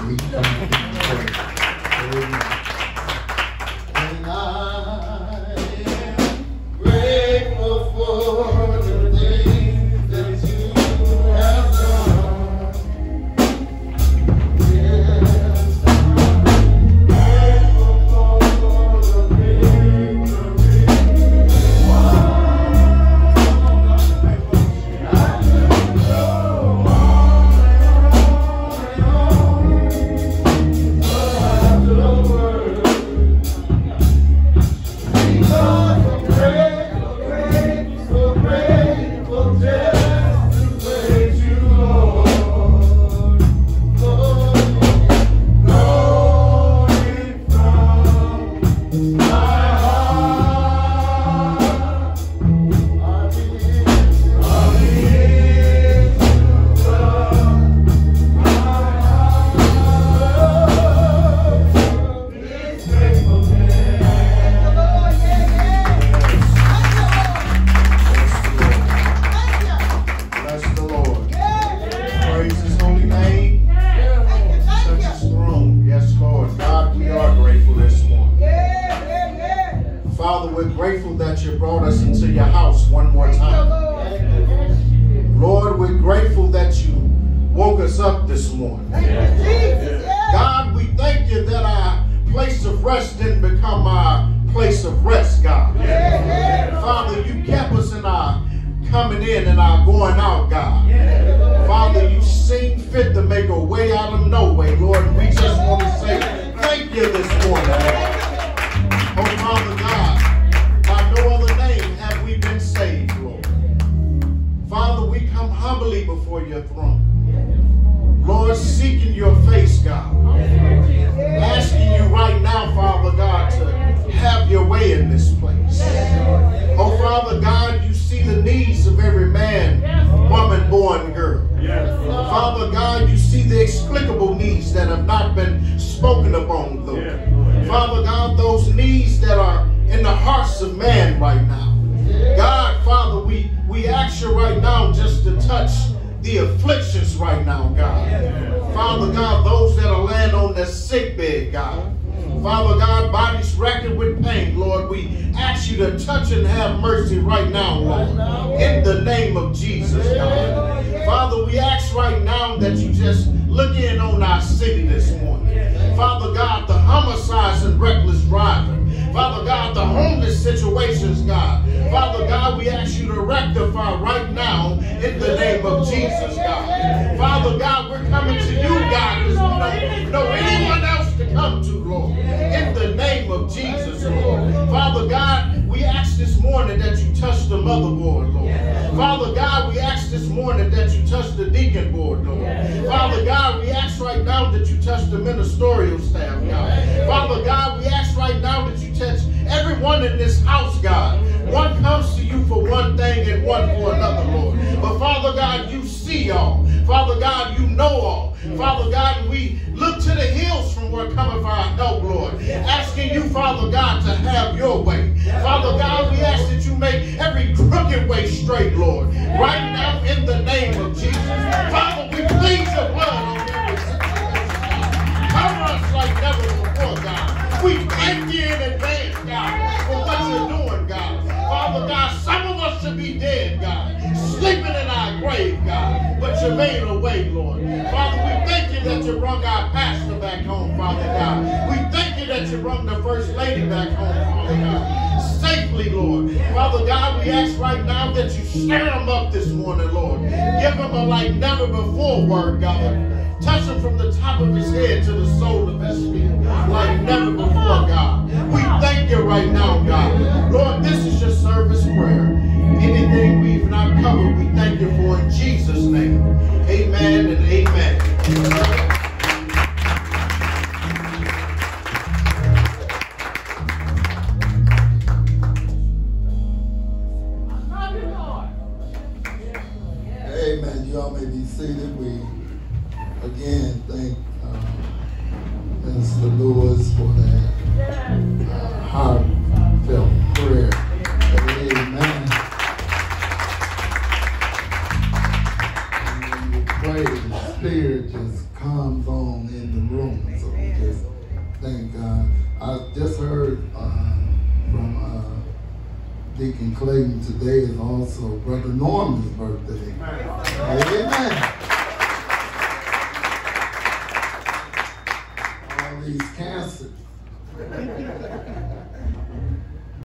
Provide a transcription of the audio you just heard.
Thank you. Father, we're grateful that you brought us into your house one more time. Lord, we're grateful that you woke us up this morning. God, we thank you that our place of rest didn't become our place of rest, God. Father, you kept us in our coming in and our going out, God. Father, you seem fit to make a way out of no way, Lord. We just want to say thank you this morning. Oh, Father boy, and girl. Father God, you see the explicable needs that have not been spoken upon, Lord. Father God, those needs that are in the hearts of man right now. God, Father, we, we ask you right now just to touch the afflictions right now, God. Father God, those that are laying on their sick bed, God. Father God, bodies racked with pain, Lord, we ask you to touch and have mercy right now, Lord. In the name of Jesus, God. City this morning. Father God, the homicides and reckless driving. Father God, the homeless situations, God. Father God, we ask you to rectify right now in the name of Jesus, God. Father God, we're coming to you, God, because we don't know anyone else to come to, Lord. In the name of Jesus, Lord. Father God, we ask this morning that you touch the motherboard, Lord. Father God, we ask this morning that you touch the deacon board, Lord. Father God, we ask right now that you touch the ministerial staff, God. Father God, we ask right now that you touch everyone in this house, God. One comes to you for one thing and one for another, Lord. But Father God, you see all. Father God, you know all. Father God, we look to the hills from where cometh our help, Lord. Asking you, Father God, to have your way. Father God, we ask that you make every crooked way straight, Lord. Right should be dead, God, sleeping in our grave, God, but you made a way, Lord. Father, we thank you that you brought our pastor back home, Father God. We thank you that you brought the first lady back home, Father God, safely, Lord. Father God, we ask right now that you stir him up this morning, Lord. Give him a like never before word, God. Touch him from the top of his head to the sole of his feet like never before, God. We thank you right now, God. Lord, this Amen. You all may be seated. We again thank uh, Minister Lewis for that uh, heartfelt prayer. Amen. And when you pray, the Spirit just comes on in the room. So we just thank God. I just heard. Uh, Deacon Clayton today is also Brother Norman's birthday. Amen.